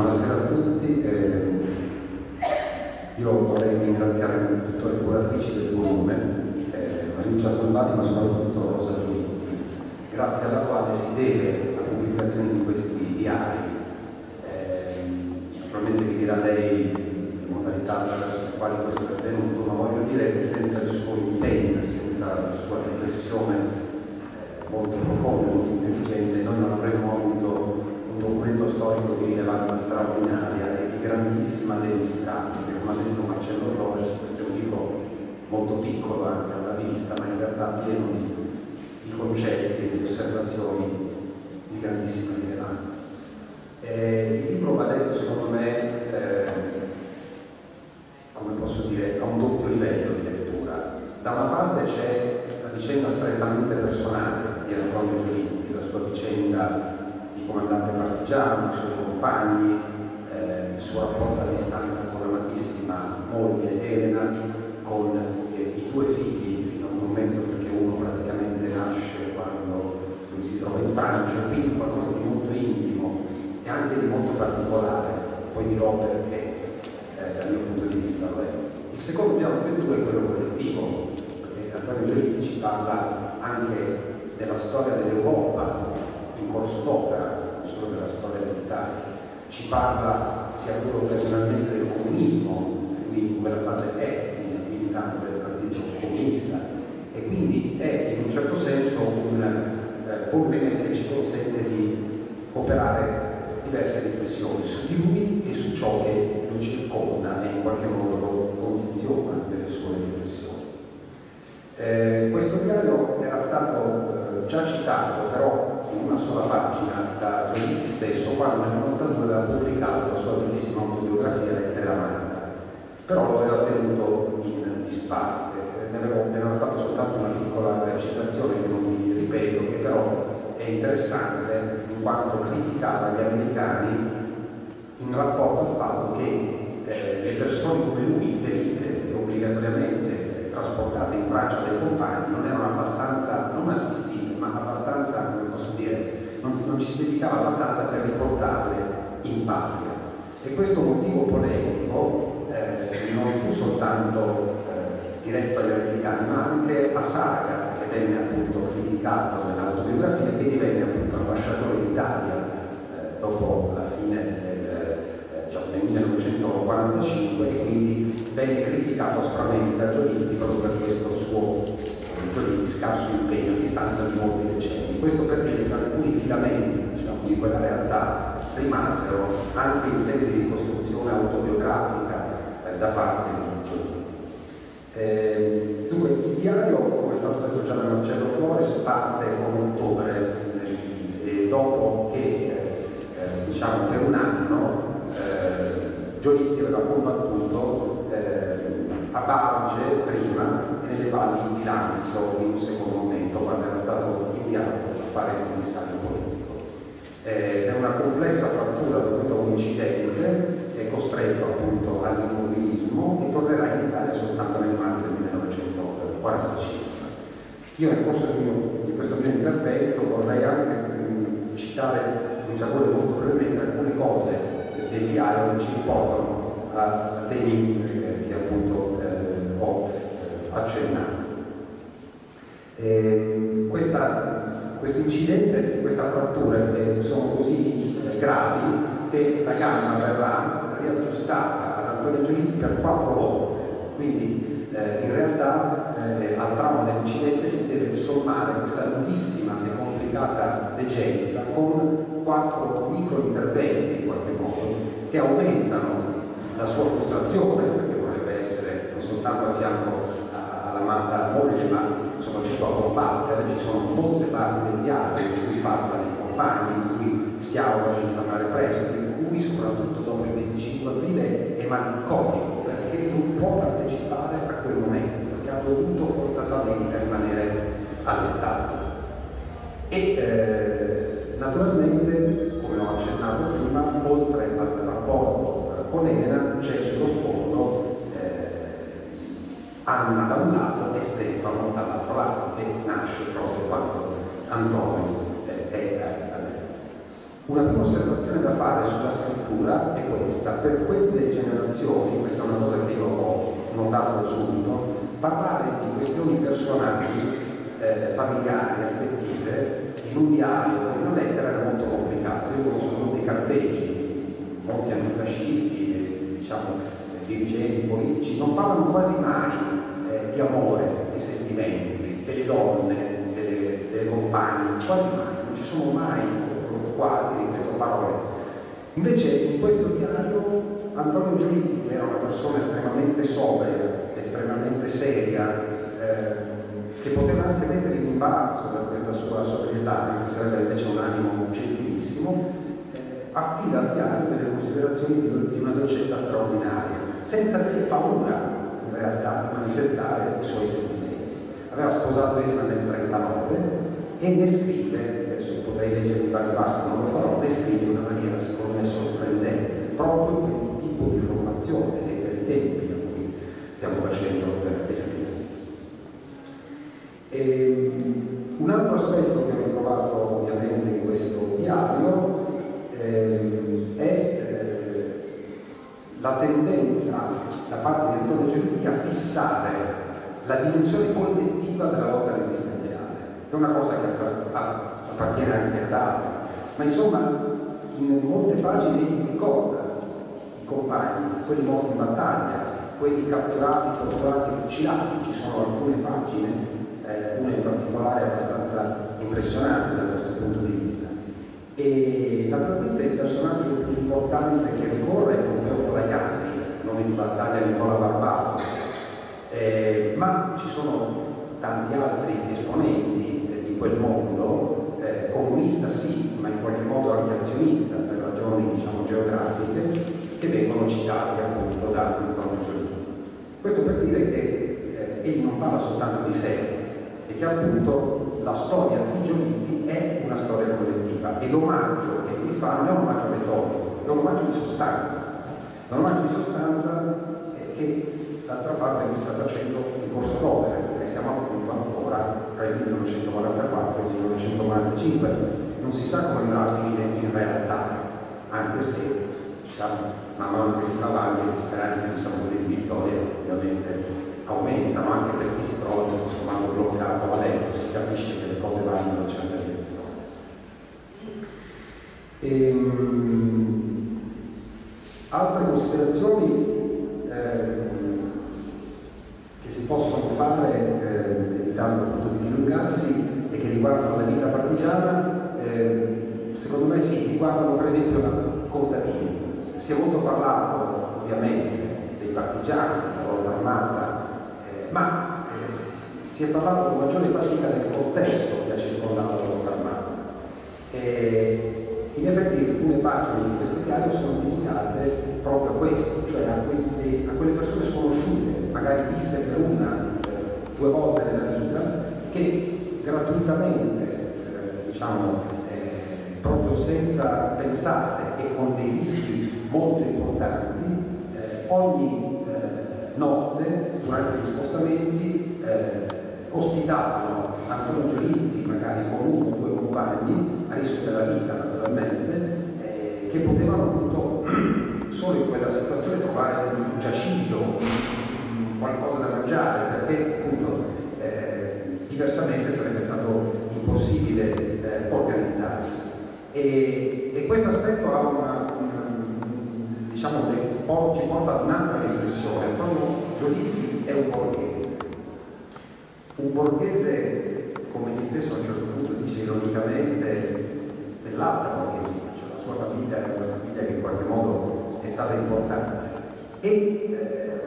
Buonasera a tutti. Eh, io vorrei ringraziare innanzitutto le curatrici del volume, eh, Mariuccia Salvati, ma soprattutto Rosa Giulitti, grazie alla quale si deve la pubblicazione di questi diari. Eh, naturalmente vi dirà lei le modalità attraverso le quali questo è avvenuto, ma voglio dire che senza il suo impegno, senza la sua riflessione eh, molto profonda, molto intelligente, noi non avremmo avuto documento storico di rilevanza straordinaria e di grandissima densità, perché come ha detto Marcello Flores, questo è un libro molto piccolo anche alla vista, ma in realtà pieno di, di concetti e di osservazioni di grandissima rilevanza. Eh, il libro va letto secondo me, eh, come posso dire, a un doppio livello di lettura. Da una parte c'è la vicenda strettamente personale di Antonio Giolitti, la sua vicenda di comandante partigiano, i suoi compagni, eh, il suo rapporto a distanza con l'amatissima moglie Elena, con eh, i due figli fino a un momento perché uno praticamente nasce quando lui si trova in Francia, quindi qualcosa di molto intimo e anche di molto particolare, dirò perché eh, dal mio punto di vista lo è. Il secondo piano due è quello collettivo, perché Antonio Giolitti ci parla anche della storia dell'Europa in corso d'opera, non solo della storia dell'Italia. Ci parla, sia pure occasionalmente, del comunismo, quindi in quella fase un militante del partito comunista, e quindi è in un certo senso un eh, che ci consente di operare diverse riflessioni su di lui e su ciò che lo circonda e in qualche modo lo condiziona nelle sue riflessioni. Eh, questo diario era stato eh, già citato però in una sola pagina da Giolitti stesso quando nel 1992 aveva pubblicato la sua bellissima autobiografia Lettere Amanda, però lo aveva tenuto in disparte, ne avevo, ne avevo fatto soltanto una piccola recitazione che non mi ripeto, che però è interessante quanto criticava gli americani in rapporto al fatto che eh, le persone come lui, ferite obbligatoriamente trasportate in Francia dai compagni, non erano abbastanza, non assistite, ma abbastanza, come posso dire, non, non ci si dedicava abbastanza per riportarle in patria. E questo motivo polemico eh, non fu soltanto eh, diretto agli americani, ma anche a Saragat, che venne appunto criticato nell'autobiografia, che divenne appunto d'Italia eh, dopo la fine del, cioè nel 1945 e quindi venne criticato aspramente da Giolitti proprio per questo suo Giolitti scarso impegno a distanza di molti decenni. Questo perché alcuni filamenti diciamo, di quella realtà rimasero anche in sede di ricostruzione autobiografica eh, da parte di Giolitti. Eh, dunque, il diario, come è stato detto già da Marcello Flores, parte con ottobre eh, dopo che eh, diciamo per un anno eh, Giolitti aveva combattuto eh, a Barge prima e nelle valli di Lanzo in un secondo momento quando era stato inviato a fare il commissario politico. Eh, è una complessa frattura dovuta a un incidente, è costretto appunto all'immobilismo e tornerà in Italia soltanto nel maggio del 1945. Io nel corso di questo mio intervento vorrei anche citare un sapore molto brevemente alcune cose del diario che ci riportano a, temi eh, che appunto eh, ho eh, accennato. questo incidente, questa frattura eh, sono così gravi che la gamma verrà riaggiustata ad Antonio Giolitti per quattro volte, quindi eh, in realtà eh, al trauma dell'incidente si deve sommare questa lunghissima e complicata degenza con quattro micro interventi in qualche modo che aumentano la sua frustrazione perché vorrebbe essere non soltanto a fianco all'amata moglie ma soprattutto a combattere, ci sono molte parti del diario in cui parla dei compagni, in cui si augura di tornare presto, in cui soprattutto dopo il 25 aprile è malinconico perché non può partecipare a quel momento, perché ha dovuto forzatamente rimanere allettato. E eh, naturalmente, come ho accennato prima, oltre al rapporto con Elena c'è sullo sfondo eh, Anna da un lato e Stefano dall'altro lato, che nasce proprio quando Antonio eh, è a Una prima osservazione da fare sulla scrittura è questa, per quelle generazioni, questa è una cosa che io ho notato subito, parlare di questioni personali, eh, familiari, affettive, in un diario, in una lettera era molto complicato. Io conosco molti carteggi, molti antifascisti, diciamo, dirigenti politici, non parlano quasi mai eh, di amore, di sentimenti, delle donne, delle, delle compagne, quasi mai, non ci sono mai quasi, ripeto parole. Invece in questo diario Antonio Giolitti, che era una persona estremamente sobria, estremamente seria, eh, che poteva anche mettere in imbarazzo per questa sua sobrietà, se aveva invece un animo gentilissimo, eh, affida al diario delle considerazioni di, di una dolcezza straordinaria, senza avere paura in realtà di manifestare i suoi sentimenti. Aveva sposato Elena nel 1939 e ne scrive potrei leggere i vari passi, non lo farò, descrive in una maniera secondo me sorprendente proprio per il tipo di formazione e per i tempi a cui stiamo facendo riferimento. Ehm, un altro aspetto che ho trovato ovviamente in questo diario eh, è eh, la tendenza da parte di Antonio Giolitti a fissare la dimensione collettiva della lotta resistenziale, che è una cosa che appartiene anche ad altri, ma insomma in molte pagine egli ricorda i compagni, quelli morti in battaglia, quelli catturati, torturati, fucilati, ci sono alcune pagine, eh, una in particolare abbastanza impressionante da questo punto di vista. E naturalmente il personaggio più importante che ricorre è Pompeo Polaiani, nome di battaglia Nicola Barbato, eh, ma ci sono tanti altri esponenti eh, di quel mondo eh, comunista sì, ma in qualche modo anche azionista per ragioni diciamo, geografiche, che vengono citati appunto da Antonio Giolitti. Questo per dire che eh, egli non parla soltanto di sé e che appunto la storia di Giolitti è una storia collettiva e l'omaggio che egli fa non è un omaggio retorico, è un omaggio di sostanza. È un omaggio di sostanza eh, che d'altra parte lui sta facendo in corso d'opera, perché siamo appunto ancora tra il 1944 e il 1945. Non si sa come andrà a finire in realtà, anche se diciamo, man mano che si va avanti le speranze diciamo, di vittoria ovviamente aumentano, anche per chi si trova tutto sommato bloccato a letto, si capisce che le cose vanno in una certa direzione. Ehm, altre considerazioni eh, che si possono fare, eh, evitando appunto di dilungarsi, e che riguardano la vita partigiana, eh, secondo me sì, riguardano per esempio i contadini. Si è molto parlato ovviamente dei partigiani, della lotta armata, ma eh, si, è parlato con maggiore fatica del contesto che ha circondato la lotta armata. E in effetti alcune pagine di questo diario sono dedicate proprio a questo, cioè a quelle, a quelle persone sconosciute, magari viste per una, eh, due volte nella vita, che gratuitamente, eh, diciamo, eh, proprio senza pensare e con dei rischi molto importanti, eh, ogni eh, notte, durante gli spostamenti, eh, ospitavano Antonio Giolitti, magari con uno o due compagni, a rischio della vita naturalmente, che potevano appunto solo in quella situazione trovare un giaciglio, qualcosa da mangiare, perché appunto eh, diversamente sarebbe stato impossibile eh, organizzarsi. E, e, questo aspetto ha una, una diciamo, ci porta ad un'altra riflessione. Antonio Giolitti è un borghese, un borghese, come egli stesso a un certo punto dice ironicamente, dell'alta borghesia sua famiglia è una famiglia che in qualche modo è stata importante e eh,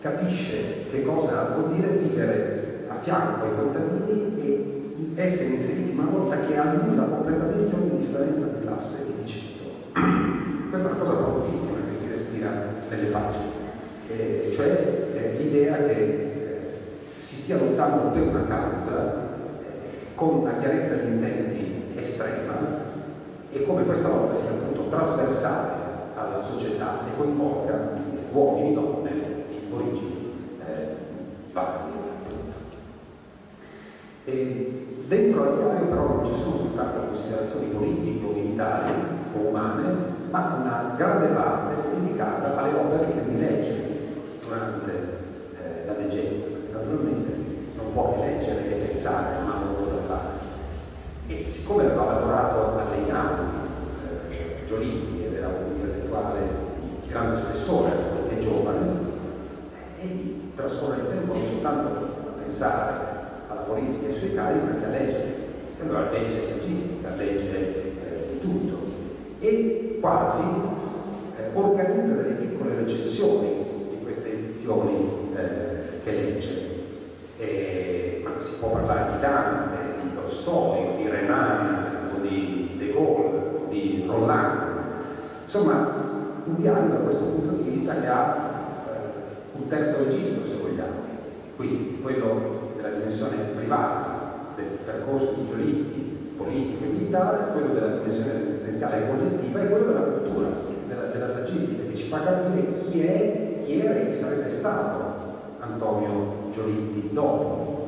capisce che cosa vuol dire vivere a fianco ai contadini e essere inseriti in una volta che annulla completamente ogni differenza di classe e di ceto. Questa è una cosa fortissima che si respira nelle pagine, eh, cioè eh, l'idea che si stia lottando per una causa eh, con una chiarezza di intenti estrema e come questa volta sia appunto trasversale alla società e coinvolga uomini, donne di origini eh, varie. E dentro al diario però non ci sono soltanto considerazioni politiche o militari o umane, ma una grande parte è dedicata alle opere che lui legge durante eh, la perché naturalmente non può che leggere e pensare, ma non da fare. E siccome aveva lavorato alle Inaudi, eh, Giolitti ed era un intellettuale di grande spessore, anche giovane, e trascorre il tempo non soltanto a pensare alla politica e ai suoi cari, ma anche a leggere. E allora legge saggistica, legge eh, di tutto. E quasi eh, organizza delle piccole recensioni di queste edizioni eh, che legge. E, ma si può parlare di Dante, di Tolstoi, di Renan, o di De Gaulle, o di Roland. Insomma, un diario da questo punto di vista che ha un terzo registro se vogliamo, quindi quello della dimensione privata del percorso di Giolitti, politico e militare, quello della dimensione esistenziale e collettiva e quello della cultura, della, della saggistica, che ci fa capire chi è, chi era e chi sarebbe stato Antonio Giolitti dopo.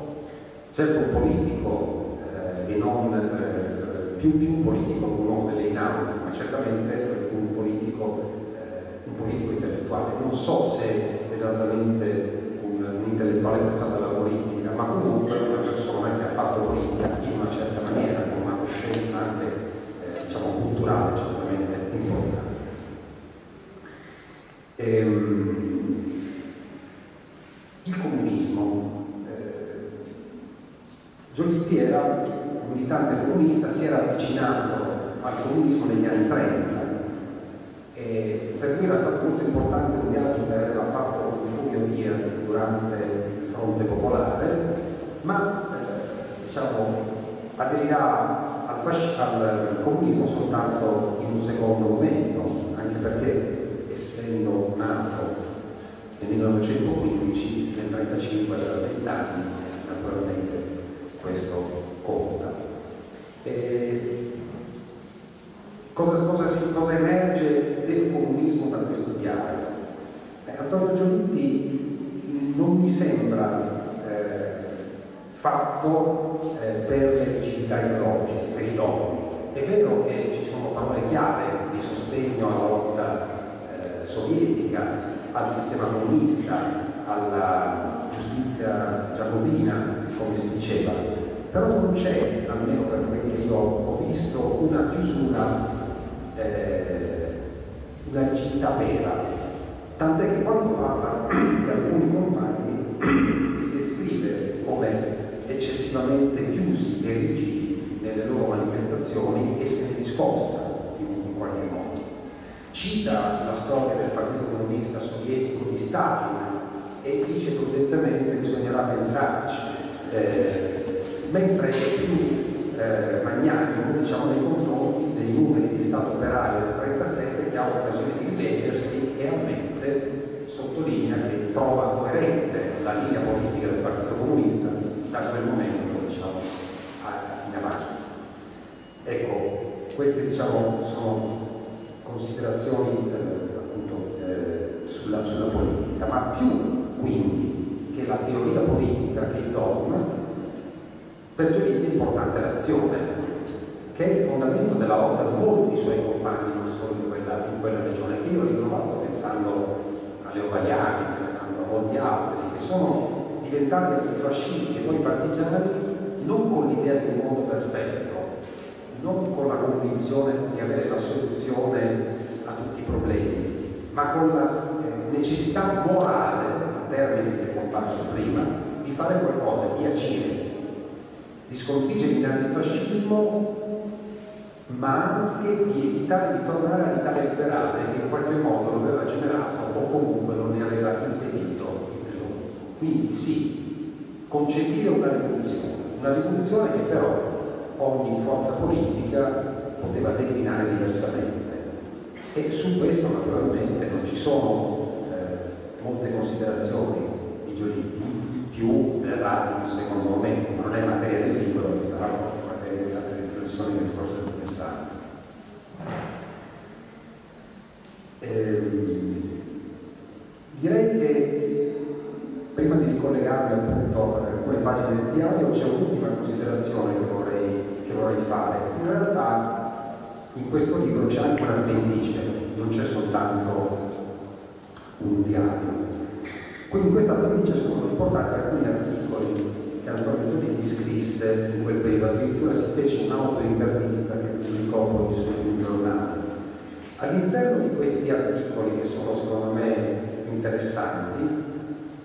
Certo un politico eh, e non eh, più, più politico che un uomo delle inaudi, ma certamente un politico, eh, un politico intellettuale. Non so se esattamente un, un intellettuale prestato alla politica, ma comunque una persona che ha fatto politica in una certa maniera, con una coscienza anche eh, diciamo, culturale certamente importante. Ehm, il comunismo. Eh, Giolitti era un militante comunista, si era avvicinato al comunismo negli anni 30 e per cui era stato molto importante un viaggio che aveva fatto Diaz durante il fronte popolare, ma eh, diciamo, aderirà al, al comunismo soltanto in un secondo momento, anche perché essendo nato nel 1915, nel 1935 aveva 20 anni, naturalmente questo conta. E cosa, cosa, cosa emerge del comunismo da questo diario? Eh, Antonio Giolitti non mi sembra eh, fatto eh, per le rigidità ideologiche, per i dogmi. È vero che ci sono parole chiave di sostegno alla lotta eh, sovietica, al sistema comunista, alla giustizia giacobina, come si diceva, però non c'è, almeno per quel che io ho visto, una chiusura, eh, una rigidità vera tant'è che quando parla di alcuni compagni li descrive come eccessivamente chiusi e rigidi nelle loro manifestazioni e se ne discosta. Cita la storia del Partito Comunista Sovietico di Stalin e dice prudentemente bisognerà pensarci, eh, mentre è più eh, magnanimo diciamo, nei confronti dei numeri di Stato operaio del 1937 che ha occasione di rileggersi e ammette sottolinea che trova coerente la linea politica del Partito Comunista da quel momento diciamo, in avanti. Ecco, queste diciamo, sono considerazioni eh, appunto, eh, sulla, sulla, politica, ma più quindi che la teoria politica, che il dogma, per Giolitti è importante l'azione, che è il fondamento della lotta di molti suoi compagni, non solo in quella, in quella regione, che io ho ritrovato pensando a Leo Valiani, pensando a molti altri, che sono diventati antifascisti e poi partigiani non con l'idea di un mondo perfetto, non con la convinzione di avere la soluzione a tutti i problemi, ma con la eh, necessità morale, in termini che è comparso prima, di fare qualcosa, di agire, di sconfiggere il nazifascismo ma anche di evitare di tornare all'Italia liberale che in qualche modo lo aveva generato o comunque non ne aveva impedito il sviluppo. Quindi sì, concepire una rivoluzione, una rivoluzione che però ogni forza politica poteva declinare diversamente. E su questo naturalmente non ci sono eh, molte considerazioni di Giolitti, più un secondo momento, non è materia del libro, che sarà forse materia di altre riflessioni nel corso del quest'anno. Eh, direi che prima di ricollegarmi appunto a alcune pagine del diario c'è un'ultima considerazione che vorrei, che vorrei fare. In realtà in questo libro c'è anche un appendice, non c'è soltanto un diario. Quindi in questa appendice sono riportati alcuni articoli che Antonio Giulini scrisse in quel periodo, addirittura si fece un'autointervista che pubblicò poi su un giornale. All'interno di questi articoli, che sono secondo me interessanti,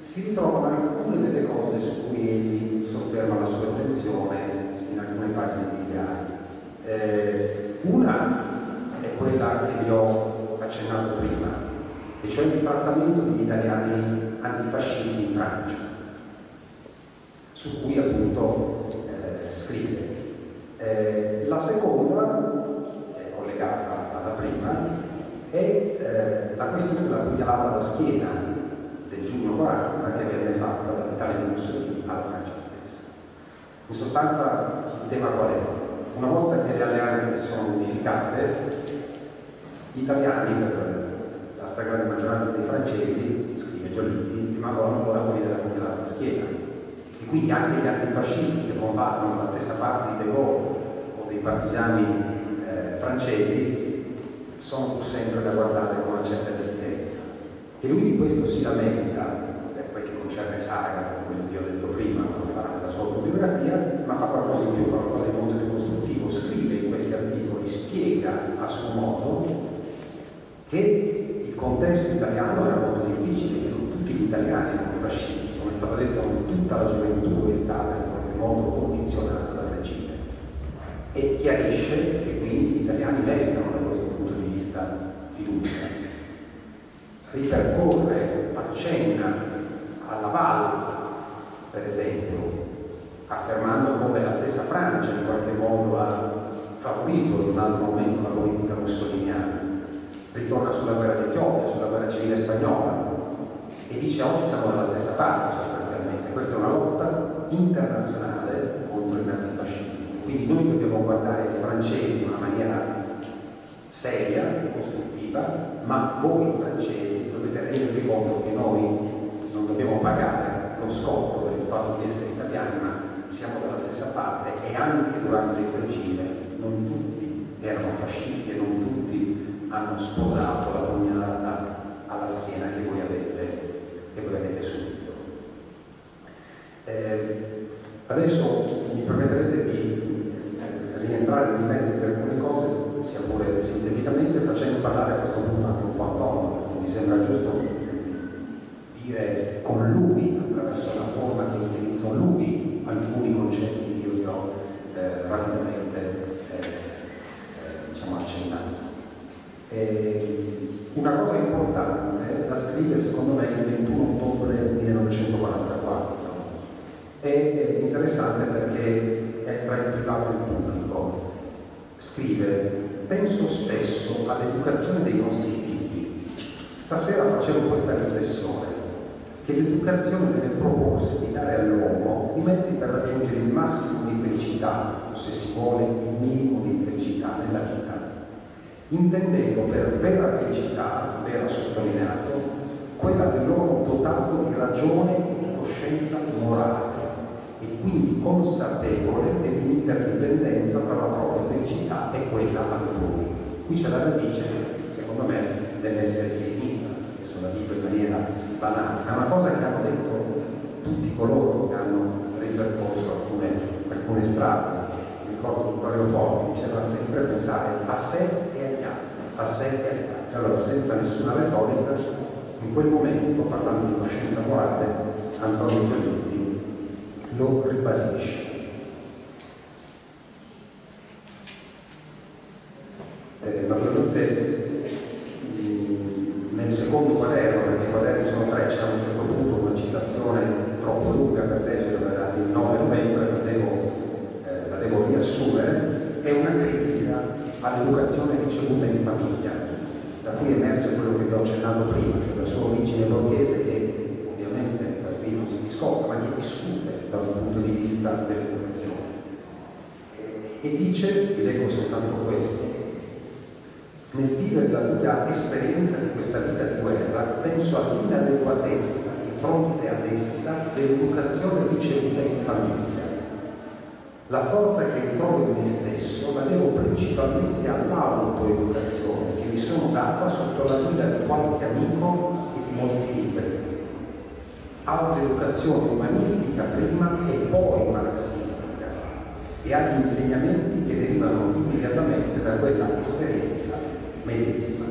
si ritrovano alcune delle cose su cui egli sofferma la sua attenzione alcune pagine di diario. Eh, una è quella che vi ho accennato prima, e cioè il trattamento degli italiani antifascisti in Francia, su cui appunto eh, scrive. Eh, la seconda, che è collegata alla prima, è eh, la questione della pugnalata alla schiena del giugno 40 che venne fatta dall'Italia Mussolini alla Francia stessa. In sostanza il tema qual è? Una volta che le alleanze si sono modificate, gli italiani, per la stragrande maggioranza dei francesi, scrive Giolitti, rimangono ancora quelli della pugnalata alla schiena. E quindi anche gli antifascisti che combattono dalla stessa parte di De Gaulle o dei partigiani eh, francesi sono pur sempre da guardare con una certa differenza. E lui di questo si lamenta, per quel che concerne Saga, come vi ho detto prima, non fa la sua autobiografia, ma fa qualcosa in più, fa qualcosa di molto più costruttivo, scrive in questi articoli, spiega a suo modo che il contesto italiano era molto difficile, che tutti gli italiani erano fascisti, come è stato detto, tutta la gioventù è stata in qualche modo condizionata dal regime. E chiarisce che quindi gli italiani meritano da questo punto di vista fiducia. Ripercorre, accenna alla Val, per esempio, affermando come la stessa Francia in qualche modo ha favorito in un altro momento la politica mussoliniana ritorna sulla guerra d'Etiopia, sulla guerra civile spagnola e dice oggi siamo dalla stessa parte sostanzialmente. Questa è una lotta internazionale contro il nazifascismo. Quindi noi dobbiamo guardare i francesi in una maniera seria, costruttiva, ma voi francesi dovete rendervi conto che noi non dobbiamo pagare lo scotto per il fatto di essere italiani, ma siamo dalla stessa parte e anche durante il regime non tutti erano fascisti e non tutti hanno sposato la pugnalata alla schiena che voi avete, che voi avete subito. Eh, adesso mi permetterete di eh, rientrare nel merito di alcune cose, sia pure sinteticamente, facendo parlare a questo punto anche un po' Antonio, perché mi sembra giusto dire con lui, attraverso la forma che utilizzò lui, alcuni concetti che io vi ho eh, rapidamente eh, eh diciamo, accennato. E una cosa importante la scrive secondo me il 21 ottobre 1944. È interessante perché è tra il privato e il pubblico. Scrive, penso spesso all'educazione dei nostri figli. Stasera facevo questa riflessione, che l'educazione deve proporsi di dare all'uomo i mezzi per raggiungere il massimo di felicità, o se si vuole il minimo di felicità nella vita intendendo per vera felicità, vera sottolineato, quella dell'uomo dotato di ragione e di coscienza morale e quindi consapevole dell'interdipendenza tra la propria felicità e quella altrui. Qui c'è la radice, secondo me, dell'essere di sinistra, che la dico in maniera banale, è una cosa che hanno detto tutti coloro che hanno ripercorso alcune, alcune strade. Ricordo Vittorio Forti diceva sempre pensare a sé a sé e agli altri. Allora, senza nessuna retorica, in quel momento, parlando di coscienza morale, Antonio Giolitti lo ribadisce. Eh, naturalmente nel secondo quaderno, perché i quaderni sono tre, c'è a un certo punto una citazione troppo lunga per leggere, era il 9 novembre, la devo, eh, la devo riassumere, è una critica all'educazione ricevuta in famiglia, da cui emerge quello che vi ho accennato prima, cioè la sua origine borghese che ovviamente da qui non si discosta, ma che discute dal punto di vista dell'educazione. E, dice, vi leggo soltanto questo, nel vivere la dura esperienza di questa vita di guerra, penso all'inadeguatezza di fronte ad essa dell'educazione ricevuta in famiglia La forza che ritrovo in me stesso la devo principalmente all'autoeducazione che mi sono data sotto la guida di qualche amico e di molti libri. Autoeducazione umanistica prima e poi marxistica e agli insegnamenti che derivano immediatamente da quella esperienza medesima.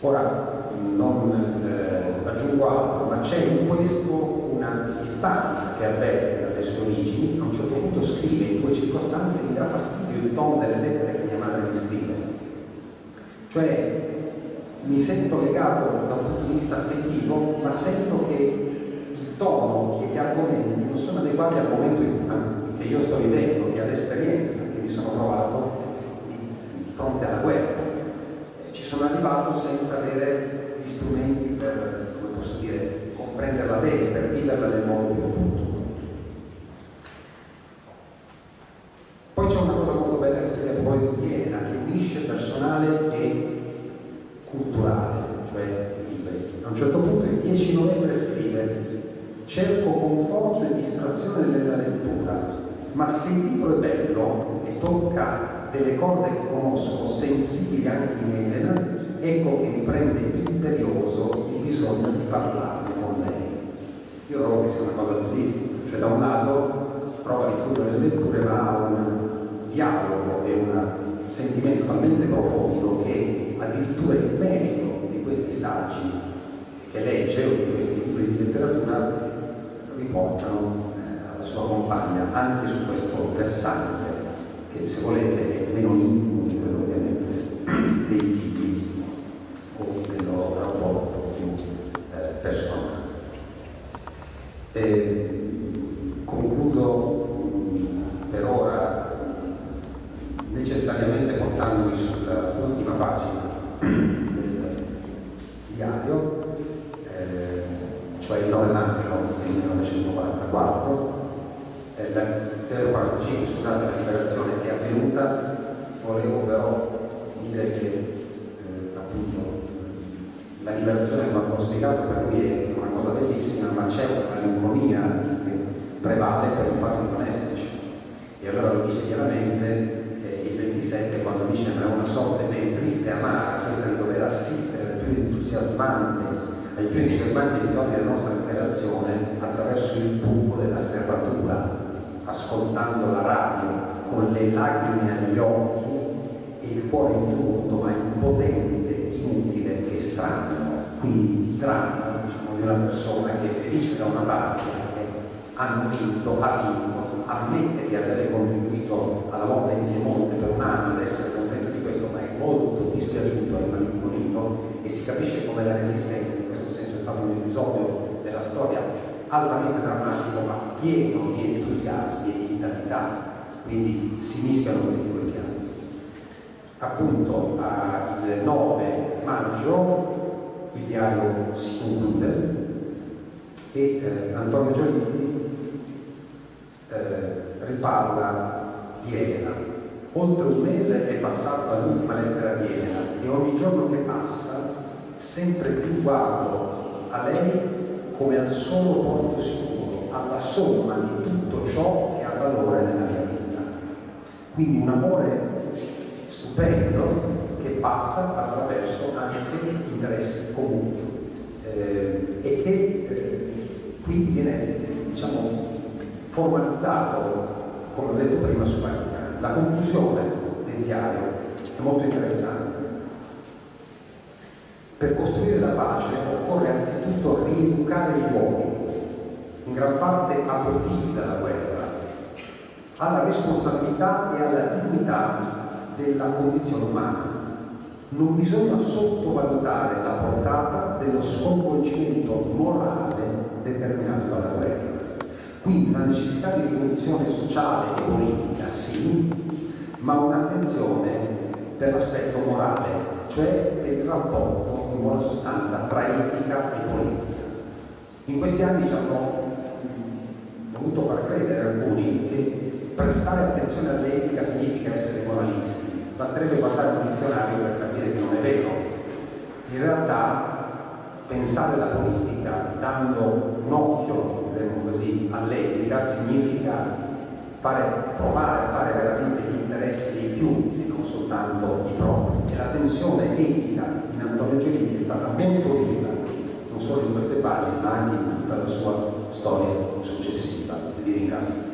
Ora non eh, aggiungo altro, ma c'è in questo una distanza che avverte dalle sue origini, a un certo punto scrive in due circostanze mi dà fastidio il tono delle lettere che mia madre mi scrive. Cioè mi sento legato da un punto di vista affettivo, ma sento che il tono e gli argomenti non sono adeguati al momento che io sto vivendo all'esperienza che mi sono trovato di fronte alla guerra. Ci sono arrivato senza avere gli strumenti per, come posso dire, comprenderla bene, per viverla nel modo più opportuno. Poi c'è una cosa molto bella che scrive poi di Piena, che unisce personale e culturale, cioè libri. A un certo punto, il 10 novembre, scrive cerco conforto e distrazione nella ma se il libro è bello e tocca delle corde che conosco, sensibili anche in Elena, ecco che mi prende imperioso il bisogno di parlarne con lei. Io trovo che sia una cosa bellissima, cioè da un lato trova rifugio nelle letture, ma ha un dialogo e un sentimento talmente profondo che addirittura il merito di questi saggi che legge o di questi libri di letteratura riportano eh, alla sua compagna anche su questo versante che se volete è meno quello ovviamente dei figli o del loro rapporto più eh, personale. Concludo per ora necessariamente portandovi sull'ultima pagina del diario, eh, cioè il 9 maggio del 1944, eh, del 45, scusate, la liberazione è avvenuta, volevo però dire che eh, appunto la liberazione, come ho spiegato, per lui è una cosa bellissima, ma c'è una malinconia che prevale per il fatto di non esserci. E allora lo dice chiaramente eh, il 27 quando dice ma è una sorte ben triste e amara questa di dover assistere al più entusiasmante, ai più entusiasmanti episodi della nostra liberazione attraverso il buco della serratura, ascoltando la radio con le lacrime agli occhi e il cuore ingiunto ma impotente, inutile e strano. Quindi il dramma diciamo, di una persona che è felice da una parte hanno vinto, ha vinto, ammette di aver contribuito alla lotta in Piemonte per un anno, ad essere contento di questo, ma è molto dispiaciuto, è malinconito e si capisce come la resistenza in questo senso è stato un episodio della storia altamente drammatico, ma pieno di entusiasmi e di vitalità, quindi si mischiano questi due piani. Appunto, il 9 maggio il diario si conclude e eh, Antonio Giolitti eh, riparla di Elena. Oltre un mese è passato dall'ultima lettera di Elena e ogni giorno che passa sempre più guardo a lei come al solo porto sicuro, alla somma di tutto ciò che ha valore nella mia vita. Quindi un amore stupendo che passa attraverso anche interessi comuni eh, e che eh, quindi viene diciamo, formalizzato, come ho detto prima, su piani. La conclusione del diario è molto interessante. Per costruire la pace occorre anzitutto rieducare gli uomini, in gran parte abortiti dalla guerra, alla responsabilità e alla dignità della condizione umana. Non bisogna sottovalutare la portata dello sconvolgimento morale determinato dalla guerra. Quindi la necessità di rivoluzione sociale e politica sì, ma un'attenzione per l'aspetto morale, cioè per il rapporto in buona sostanza tra etica e politica. In questi anni ci hanno voluto far credere alcuni che prestare attenzione all'etica significa essere moralisti. Basterebbe guardare un dizionario per capire che non è vero. In realtà pensare alla politica dando un occhio, diremmo così, all'etica significa fare, provare a fare veramente gli interessi dei più e non soltanto i propri. Tensione etica in Antonio Gelini è stata molto viva, non solo in queste pagine, ma anche in tutta la sua storia successiva. Vi ringrazio.